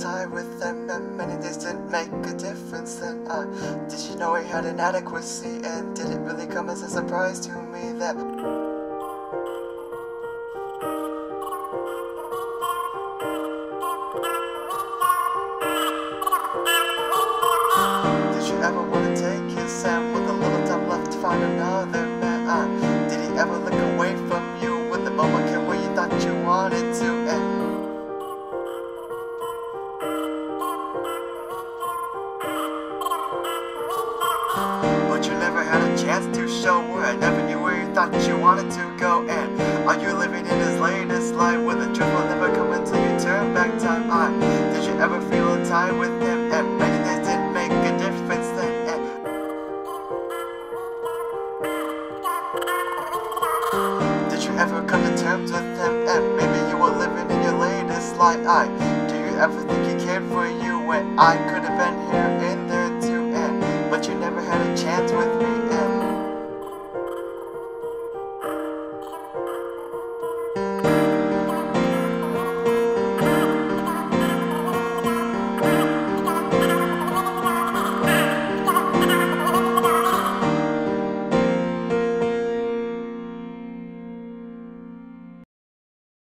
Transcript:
tie with them, and many days didn't make a difference. Then, uh, did you know he had inadequacy? And did it really come as a surprise to me that? Did you ever wanna take his hand with a little time left to find another man? Uh, did he ever look away from you when the moment came where you thought you wanted to? Chance to show where I never knew where you thought you wanted to go. And are you living in his latest life where the truth will never come until you turn back time? I did you ever feel a tie with him? And many days didn't make a difference then. And did you ever come to terms with him? And maybe you were living in your latest life. I do you ever think he cared for you when I could have been here in